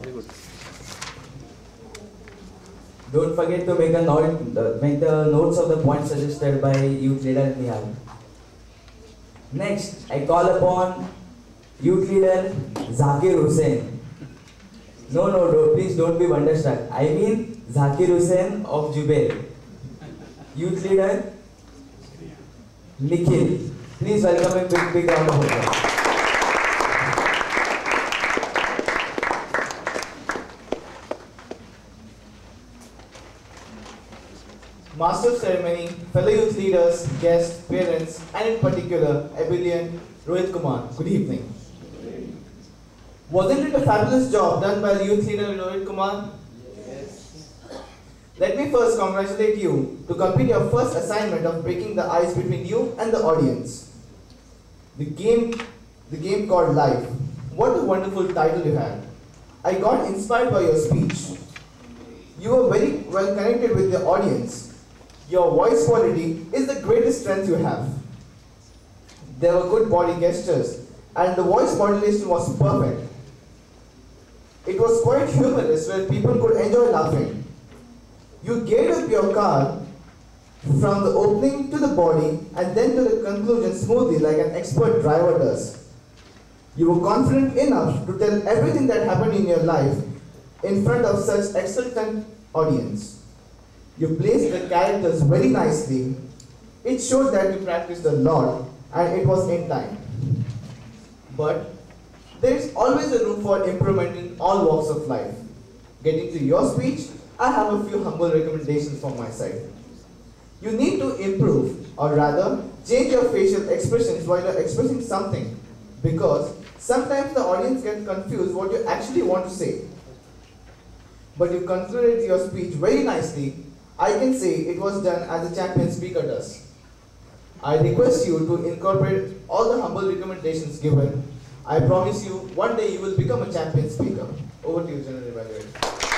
Very good. Don't forget to make a note, uh, make the notes of the points suggested by youth leader Nihal. Next, I call upon youth leader Zakir Hussain. No, no, no, please don't be wonderstruck. I mean Zakir Hussain of Jubail. Youth leader Nikhil. Please welcome a big, big round of applause. Master of Ceremony, fellow youth leaders, guests, parents, and in particular, Abilian Rohit Kumar. Good evening. Wasn't it a fabulous job done by the youth leader Rohit Kumar? Yes. Let me first congratulate you to complete your first assignment of breaking the ice between you and the audience. The game, the game called Life. What a wonderful title you had. I got inspired by your speech. You were very well connected with the audience. Your voice quality is the greatest strength you have. There were good body gestures, and the voice modulation was perfect. It was quite humorous where people could enjoy laughing. You gave up your car from the opening to the body and then to the conclusion smoothly like an expert driver does. You were confident enough to tell everything that happened in your life in front of such exultant audience. You placed the characters very nicely. It showed that you practiced a lot and it was in time. But there is always a room for improvement in all walks of life. Getting to your speech, I have a few humble recommendations from my side. You need to improve, or rather, change your facial expressions while you're expressing something, because sometimes the audience gets confused what you actually want to say. But you concluded your speech very nicely. I can say it was done as a champion speaker does. I request you to incorporate all the humble recommendations given. I promise you, one day you will become a champion speaker. Over to you, General Evaluator.